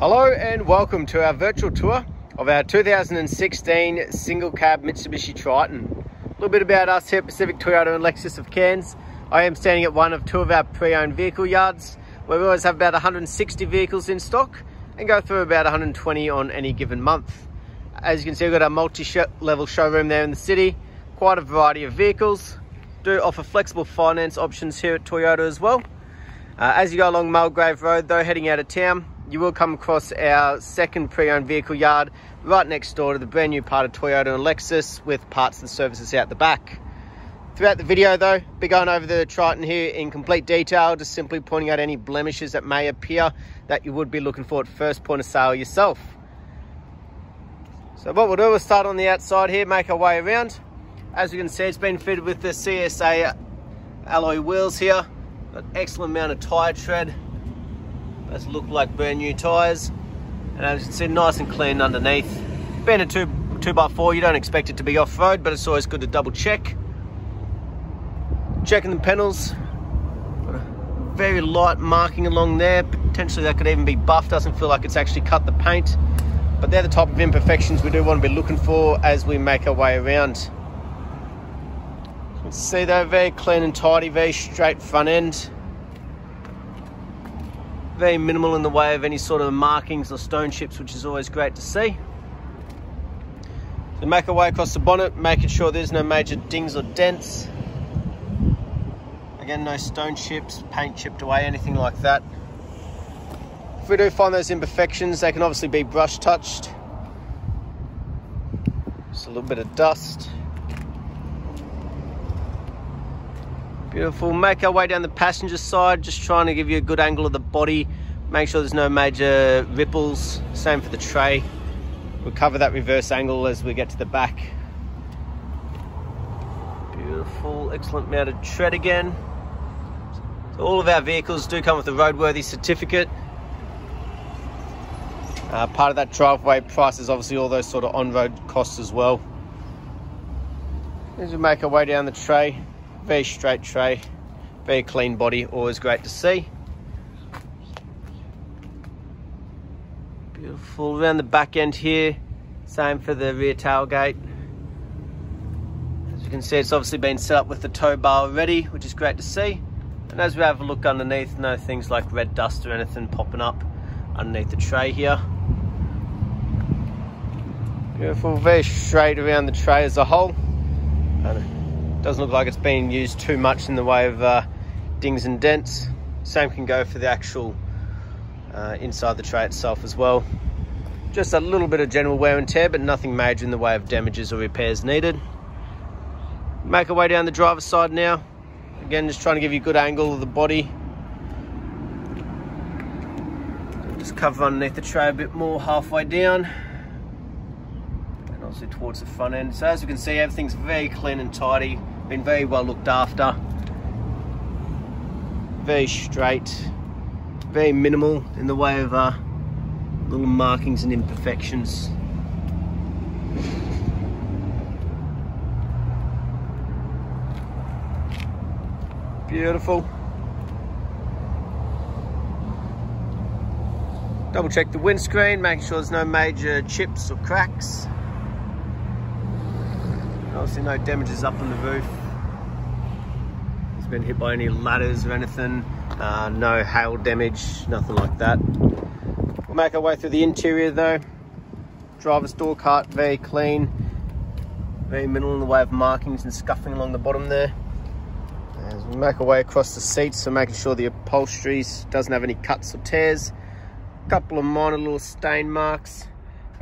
Hello and welcome to our virtual tour of our 2016 single cab Mitsubishi Triton. A little bit about us here at Pacific Toyota and Lexus of Cairns. I am standing at one of two of our pre-owned vehicle yards where we always have about 160 vehicles in stock and go through about 120 on any given month. As you can see, we've got our multi-level showroom there in the city, quite a variety of vehicles. Do offer flexible finance options here at Toyota as well. Uh, as you go along Mulgrave Road though, heading out of town, you will come across our second pre-owned vehicle yard right next door to the brand new part of Toyota and Lexus with parts and services out the back. Throughout the video though, be going over the Triton here in complete detail, just simply pointing out any blemishes that may appear that you would be looking for at first point of sale yourself. So what we'll do is start on the outside here, make our way around. As you can see, it's been fitted with the CSA alloy wheels here. Got excellent amount of tyre tread. Those look like brand new tyres. And as you can see, nice and clean underneath. Being a 2, 2x4, you don't expect it to be off-road, but it's always good to double check. Checking the panels. Very light marking along there. Potentially that could even be buffed. Doesn't feel like it's actually cut the paint. But they're the type of imperfections we do want to be looking for as we make our way around. See though, very clean and tidy, very straight front end. Very minimal in the way of any sort of markings or stone chips, which is always great to see. So make our way across the bonnet, making sure there's no major dings or dents. Again, no stone chips, paint chipped away, anything like that. If we do find those imperfections, they can obviously be brush touched. Just a little bit of dust. Beautiful. Make our way down the passenger side, just trying to give you a good angle of the body. Make sure there's no major ripples. Same for the tray. We'll cover that reverse angle as we get to the back. Beautiful, excellent mounted tread again. So all of our vehicles do come with a roadworthy certificate. Uh, part of that driveway price is obviously all those sort of on-road costs as well. As we make our way down the tray, very straight tray, very clean body, always great to see. Beautiful, around the back end here, same for the rear tailgate. As you can see, it's obviously been set up with the tow bar already, which is great to see. And as we have a look underneath, no things like red dust or anything popping up underneath the tray here. Beautiful, very straight around the tray as a whole. Doesn't look like it's been used too much in the way of uh, dings and dents. Same can go for the actual uh, inside the tray itself as well. Just a little bit of general wear and tear, but nothing major in the way of damages or repairs needed. Make our way down the driver's side now. Again, just trying to give you a good angle of the body. Just cover underneath the tray a bit more halfway down And also towards the front end. So as you can see, everything's very clean and tidy been very well looked after. Very straight, very minimal in the way of uh, little markings and imperfections. Beautiful. Double check the windscreen, making sure there's no major chips or cracks. Obviously no damages up on the roof. It's been hit by any ladders or anything. Uh, no hail damage, nothing like that. We'll make our way through the interior though. Driver's door cart, very clean. Very minimal in the way of markings and scuffing along the bottom there. As we make our way across the seats, so making sure the upholstery doesn't have any cuts or tears. A couple of minor little stain marks.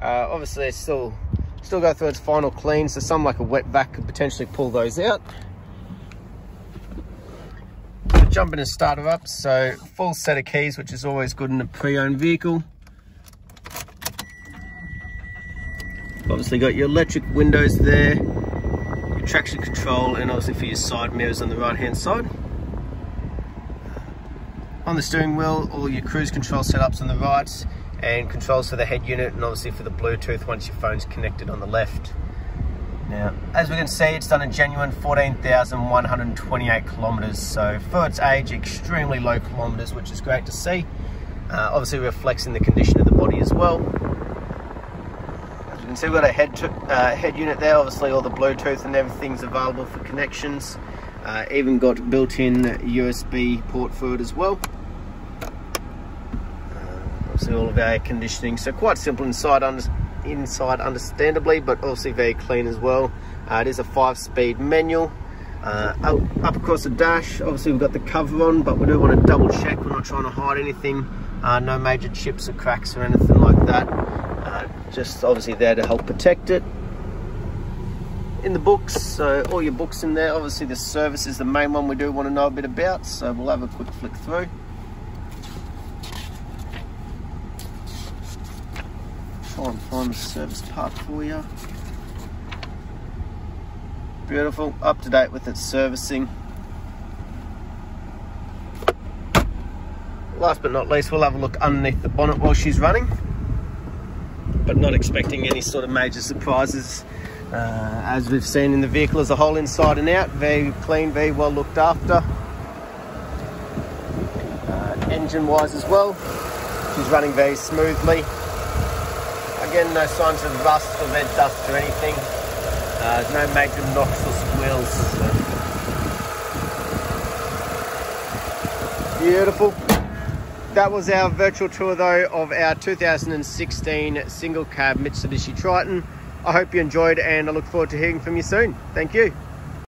Uh, obviously it's still Still go through its final clean, so some like a wet vac could potentially pull those out. Jumping and starter up, so full set of keys, which is always good in a pre-owned vehicle. Obviously got your electric windows there, your traction control, and obviously for your side mirrors on the right hand side. On the steering wheel, all your cruise control setups on the right, and controls for the head unit and obviously for the Bluetooth once your phone's connected on the left. Now, as we can see, it's done a genuine 14,128 kilometers. So for its age, extremely low kilometers, which is great to see. Uh, obviously reflects in the condition of the body as well. As you can see, we've got a head, to, uh, head unit there. Obviously all the Bluetooth and everything's available for connections. Uh, even got built-in USB port for it as well. All of our air conditioning. So quite simple inside, under, inside understandably, but obviously very clean as well. Uh, it is a five-speed manual. Uh, up, up, across the dash, obviously we've got the cover on, but we do want to double check. We're not trying to hide anything. Uh, no major chips or cracks or anything like that. Uh, just obviously there to help protect it. In the books, so all your books in there. Obviously the service is the main one we do want to know a bit about, so we'll have a quick flick through. Find the service part for you. Beautiful, up to date with its servicing. Last but not least, we'll have a look underneath the bonnet while she's running. But not expecting any sort of major surprises. Uh, as we've seen in the vehicle as a whole, inside and out, very clean, very well looked after. Uh, engine-wise as well, she's running very smoothly. Again, no signs of rust or vent dust or anything. Uh, no major knocks or squeals. So. Beautiful. That was our virtual tour though of our 2016 single cab Mitsubishi Triton. I hope you enjoyed and I look forward to hearing from you soon. Thank you.